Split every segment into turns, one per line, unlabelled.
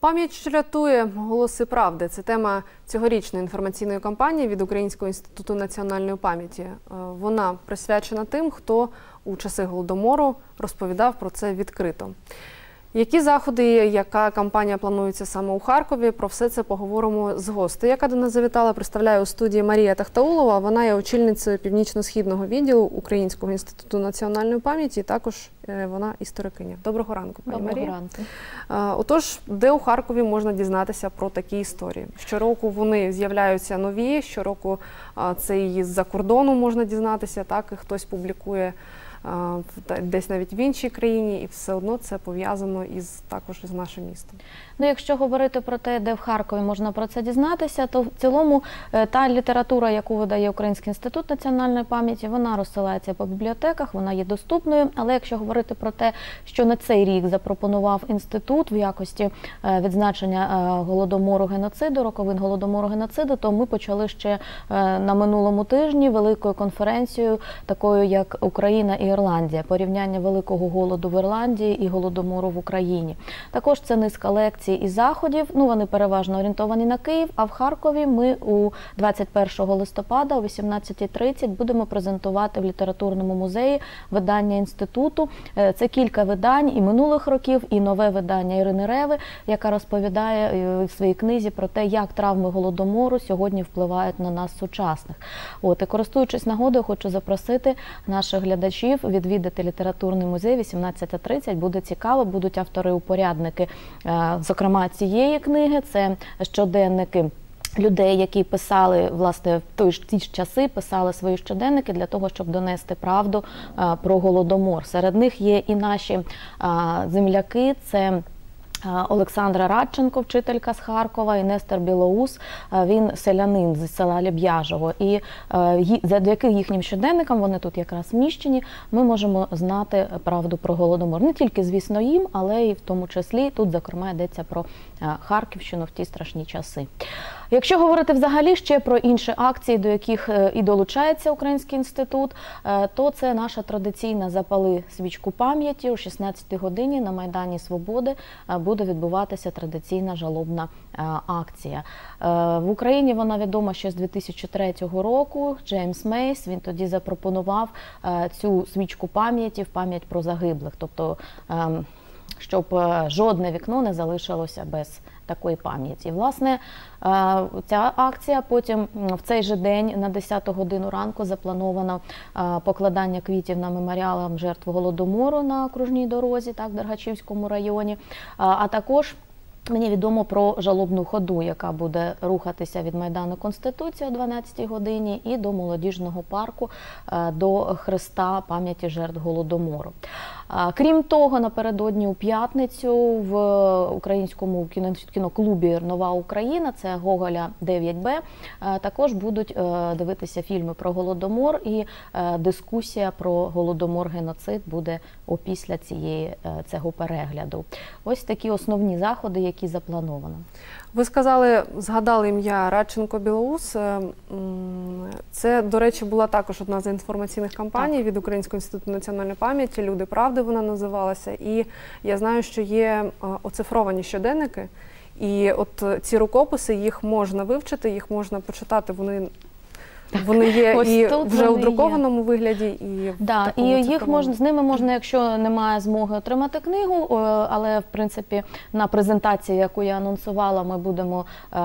Пам'ять рятує голоси правди. Це тема цьогорічної інформаційної кампанії від Українського інституту національної пам'яті. Е, Вона присвячена тим, хто у часи голодомору розповідав про це відкрито. Які заходи, яка кампанія планується саме у Харкові? Про все це поговоримо з гостею, яка до нас завітала. Представляє у студії Марія Тахтаулова. Вона є очільницею північно-східного відділу Українського інституту національної пам'яті. Також е, вона історикиня. Доброго ранку, пані
Доброго
Марія.
ранку.
Отож, де у Харкові можна дізнатися про такі історії? Щороку вони з'являються нові. Щороку це і з-за кордону можна дізнатися. Так і хтось публікує десь навіть в іншій країні, і все одно це пов'язано із також із нашим містом.
Ну, якщо говорити про те, де в Харкові можна про це дізнатися, то в цілому е, та література, яку видає Український інститут національної пам'яті, вона розсилається по бібліотеках, вона є доступною. Але якщо говорити про те, що на цей рік запропонував інститут в якості е, відзначення е, голодомору геноциду, роковин голодомору геноциду, то ми почали ще на минулому тижні великою конференцією, такою як Україна і Ірландія, порівняння великого голоду в Ірландії і голодомору в Україні. Також це низка лекцій і заходів. Ну вони переважно орієнтовані на Київ. А в Харкові ми у 21 листопада о 18.30 будемо презентувати в літературному музеї видання інституту. Е, Це кілька видань і минулих років, і нове видання Ірини Реви, яка розповідає е, в своїй книзі про те, як травми голодомору сьогодні впливають на нас сучасних. От і користуючись нагодою, хочу запросити наших глядачів відвідати літературний музей 18.30. Буде цікаво, будуть автори-упорядники, е, зокрема цієї книги. Це щоденники. Людей, які писали власне в той ж ті ж часи, писали свої щоденники для того, щоб донести правду е, про голодомор. Серед них є і наші е, земляки. Це Олександра Радченко, вчителька з Харкова, і Нестер Білоус. Він селянин з села Леб'яжого. І е, завдяки їхнім щоденникам, вони тут якраз вміщені, ми можемо знати правду про голодомор. Не тільки, звісно, їм, але і в тому числі тут, зокрема, йдеться про е, Харківщину в ті страшні часи. Якщо говорити взагалі ще про інші акції, до яких е, і долучається Український інститут, е, то це наша традиційна запали свічку пам'яті о 16 годині на Майдані Свободи е, буде відбуватися традиційна жалобна акція. В Україні вона відома ще з 2003 року. Джеймс Мейс він тоді запропонував цю свічку пам'яті в пам'ять про загиблих, тобто ем, щоб е, жодне вікно не залишилося без такої пам'яті. Власне, е, ця акція потім в цей же день на 10 годину ранку заплановано е, покладання квітів на меморіалам жертв голодомору на окружній дорозі, так, в Дергачівському районі, А- також Мені відомо про жалобну ходу, яка буде рухатися від Майдану Конституції о 12-й годині і до молодіжного парку до Хреста пам'яті жертв голодомору. Крім того, напередодні у п'ятницю в українському кіно- кіноклубі Нова Україна, це Гоголя 9Б, е, також будуть е, дивитися фільми про голодомор, і е, дискусія про голодомор геноцид буде опісля цієї цього перегляду. Ось такі основні заходи, які заплановано.
Ви сказали, згадали ім'я Радченко Білоус. Е, Це, до речі, була також одна з інформаційних кампаній від Українського інституту національної пам'яті. Люди правди вона називалася. І я знаю, що є е, оцифровані щоденники. І от е, ці рукописи їх можна вивчити, їх можна почитати. Вони, вони є
Ось
і
тут
вже у
вони є.
друкованому вигляді, і в
Да, і
такому
їх
цифровому.
можна з ними можна, якщо немає змоги отримати книгу, о, але в принципі на презентації, яку я анонсувала, ми будемо е,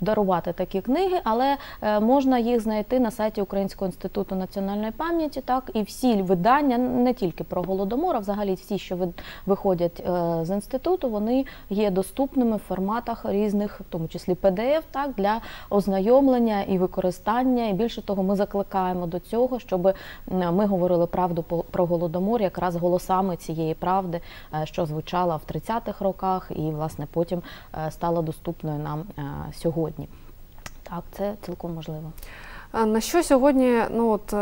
дарувати такі книги, але е, можна їх знайти на сайті Українського інституту національної пам'яті. Так і всі видання, не тільки про голодомор, а взагалі всі, що ви- виходять е, з інституту, вони є доступними в форматах різних, в тому числі PDF, так для ознайомлення і використання. І більше того, ми закликаємо до цього, щоб ми говорили правду про голодомор, якраз голосами цієї правди, е, що звучала в 30-х роках, і власне потім е, стала доступною нам е, сьогодні. Так, це цілком можливо.
На що сьогодні, ну от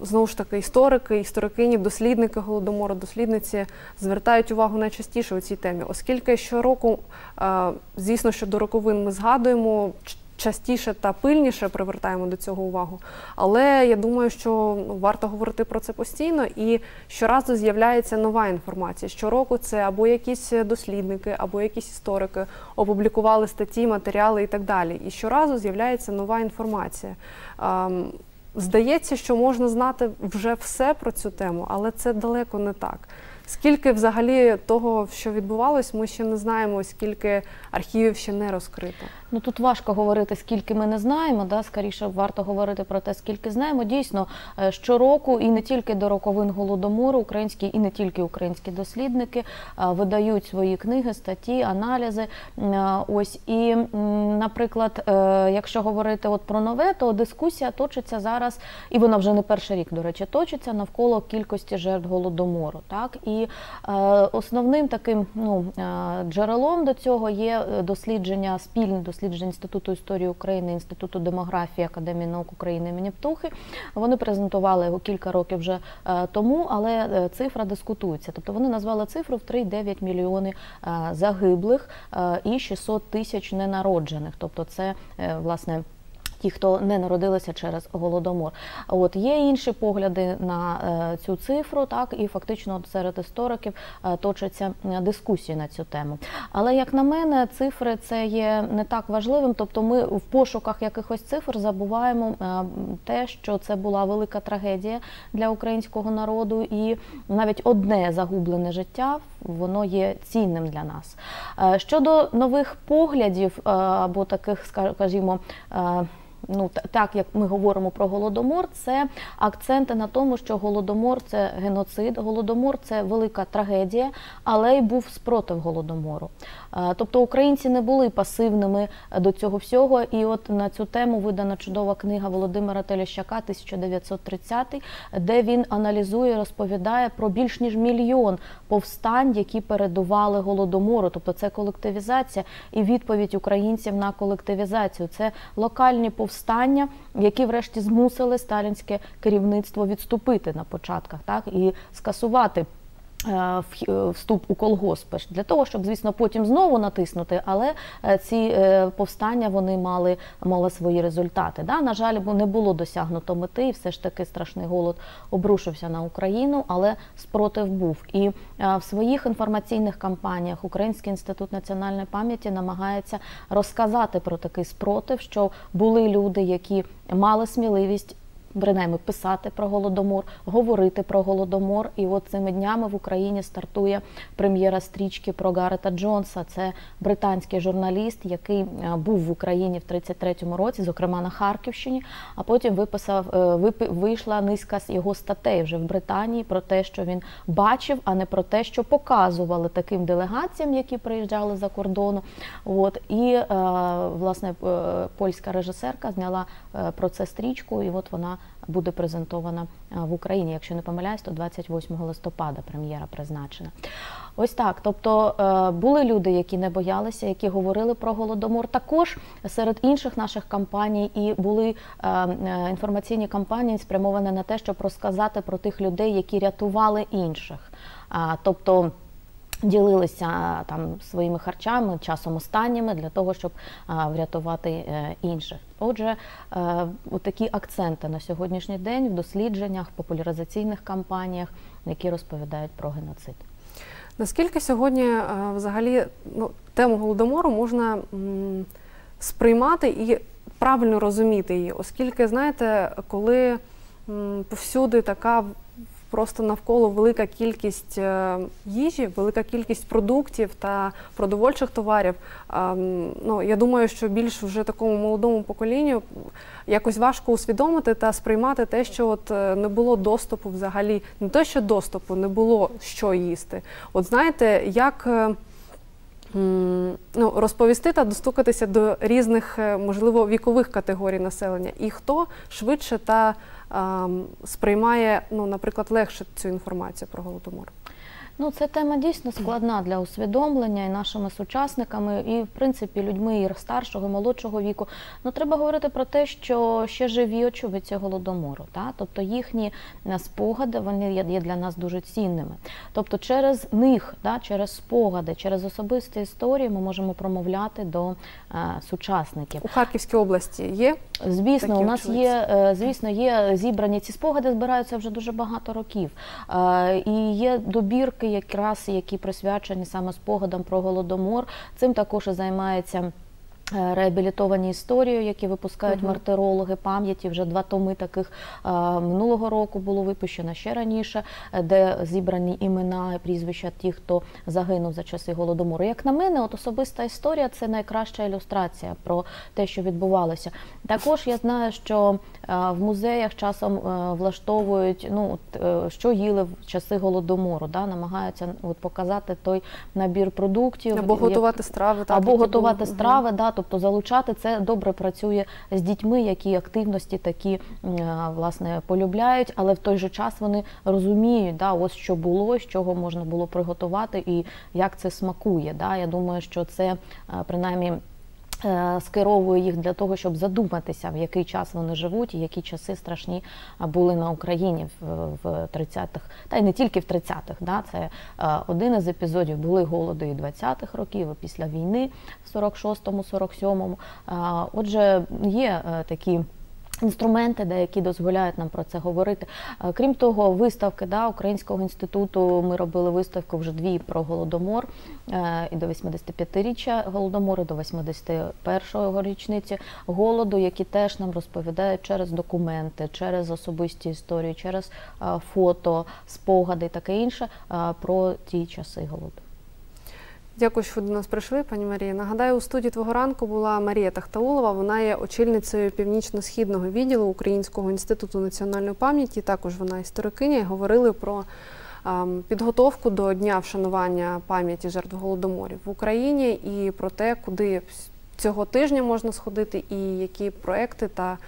знову ж таки, історики, історикині, дослідники голодомору, дослідниці звертають увагу найчастіше у цій темі, оскільки щороку, е, звісно, що до роковин ми згадуємо. Частіше та пильніше привертаємо до цього увагу. Але я думаю, що ну, варто говорити про це постійно, і щоразу з'являється нова інформація. Щороку це або якісь дослідники, або якісь історики опублікували статті, матеріали і так далі. І щоразу з'являється нова інформація. Ем, Здається, що можна знати вже все про цю тему, але це далеко не так. Скільки взагалі того, що відбувалось, ми ще не знаємо, скільки архівів ще не розкрито.
Ну тут важко говорити, скільки ми не знаємо. Да? Скоріше варто говорити про те, скільки знаємо. Дійсно, е, щороку і не тільки до роковин голодомору, українські і не тільки українські дослідники е, видають свої книги, статті, аналізи. Е, Ось і, наприклад, якщо говорити от про нове, то дискусія точиться зараз, і вона вже не перший рік, до речі, точиться навколо кількості жертв голодомору. Так і е, основним таким ну, е, джерелом до цього є е, дослідження, спільне дослідження Інституту історії України, Інституту демографії Академії наук України імені Птухи. Вони презентували його кілька років вже тому, але цифра дискутується. Тобто вони назвали цифру в 3,9 мільйони загиблих і 600 тисяч ненароджених. Тобто, це власне. Ті, хто не народилися через голодомор, от є інші погляди на е, цю цифру, так і фактично серед істориків е, точаться е, дискусії на цю тему. Але як на мене, цифри це є не так важливим. Тобто, ми в пошуках якихось цифр забуваємо те, що це була велика трагедія для українського народу, і навіть одне загублене життя воно є цінним для нас. Щодо нових поглядів або таких, скажімо, Ну, так як ми говоримо про голодомор, це акценти на тому, що голодомор це геноцид, голодомор це велика трагедія, але й був спротив голодомору. Е, Тобто українці не були пасивними до цього всього. І от на цю тему видана чудова книга Володимира Телещака 1930, де він аналізує, розповідає про більш ніж мільйон повстань, які передували голодомору. Тобто це колективізація і відповідь українців на колективізацію. Це локальні повстання, які врешті змусили сталінське керівництво відступити на початках, так і скасувати. Е, е, Вступ у колгоспи для того, щоб звісно потім знову натиснути, але е, ці повстання вони мали мали свої результати. Да? На жаль, бо не було досягнуто мети, і все ж таки страшний голод обрушився на Україну, але спротив був. І в своїх інформаційних кампаніях Український інститут національної пам'яті намагається розказати про такий спротив, що були люди, які мали сміливість принаймні писати про голодомор, говорити про голодомор. І от цими днями в Україні стартує прем'єра стрічки про Гарета Джонса. Це британський журналіст, який е, був в Україні в 33-му році, зокрема на Харківщині. А потім виписав е, випи- вийшла низка з його статей вже в Британії про те, що він бачив, а не про те, що показували таким делегаціям, які приїжджали за кордону. От і е, власне польська режисерка зняла про це стрічку, і от вона буде презентована е, в Україні. Якщо не помиляюсь, то 28 листопада прем'єра призначена. Ось так. Тобто е, були люди, які не боялися, які говорили про голодомор. Також серед інших наших кампаній і були е, інформаційні кампанії спрямовані на те, щоб розказати про тих людей, які рятували інших. Тобто ділилися там своїми харчами, часом останніми для того, щоб врятувати е, інших. Отже, е, такі акценти на сьогоднішній день в дослідженнях, популяризаційних кампаніях, які розповідають про геноцид.
Наскільки сьогодні е, взагалі ну, тему голодомору можна сприймати і правильно розуміти її, оскільки, знаєте, коли повсюди така просто навколо велика кількість е, їжі, велика кількість продуктів та продовольчих товарів, ну, я думаю, що більш вже такому молодому поколінню якось важко усвідомити та сприймати те, що от е, не було доступу взагалі, не те, що доступу, не було що їсти. От знаєте, як. е, Ну, розповісти та достукатися до різних, можливо, вікових категорій населення, і хто швидше та сприймає, ну, наприклад, легше цю інформацію про голодомор.
Ну, це тема дійсно складна для усвідомлення і нашими сучасниками, і в принципі людьми і старшого, і молодшого віку. Ну треба говорити про те, що ще живі очевидці голодомору. Та? Тобто їхні е, спогади вони є, для нас дуже цінними. Тобто, через них, да, через спогади, через особисті історії ми можемо промовляти до е, сучасників.
У Харківській області є
Звісно,
такі
у нас
очевидці?
є, е, звісно, є зібрані ці спогади, збираються вже дуже багато років. Е, І є добірки, якраз які присвячені саме спогадам про голодомор. Цим також і займається. Е, Реабілітовані історії, які випускають
Мгм.
мартирологи пам'яті. Вже два томи таких е, минулого року було випущено ще раніше, е, де зібрані імена і прізвища тих, хто загинув за часи голодомору. Як на мене, от особиста історія це найкраща ілюстрація про те, що відбувалося. Також я знаю, що в музеях часом влаштовують, ну от, що їли в часи голодомору, да, намагаються от, показати той набір продуктів
або
як-
готувати страви, так,
або готувати
були.
Страви, да, тобто залучати це добре працює з дітьми, які активності такі е, власне полюбляють, але в той же час вони розуміють, да, ось що було, з чого можна було приготувати і як це смакує. Да. Я думаю, що це е, принаймні. Е, Скеровує їх для того, щоб задуматися, в який час вони живуть і які часи страшні були на Україні в, в 30-х, та й не тільки в 30-х. Да, це е, один із епізодів. Були голоди і 20-х років, і після війни в 46-му, 47-му. Отже, є е, такі. Інструменти, деякі дозволяють нам про це говорити. Е, Крім того, виставки да, Українського інституту. Ми робили виставку вже дві про голодомор е, і до 85-річчя голодомору, до 81-го річниці голоду, які теж нам розповідають через документи, через особисті історії, через е, фото, спогади і таке інше про ті часи голоду.
Дякую, що ви до нас прийшли, пані Марія. Нагадаю, у студії твого ранку була Марія Тахтаулова. Вона є очільницею північно-східного відділу Українського інституту національної пам'яті. Також вона історикиня. І говорили про підготовку до дня вшанування пам'яті жертв голодоморів в Україні і про те, куди цього тижня можна сходити, і які проекти та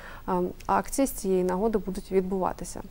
акції з цієї нагоди будуть відбуватися.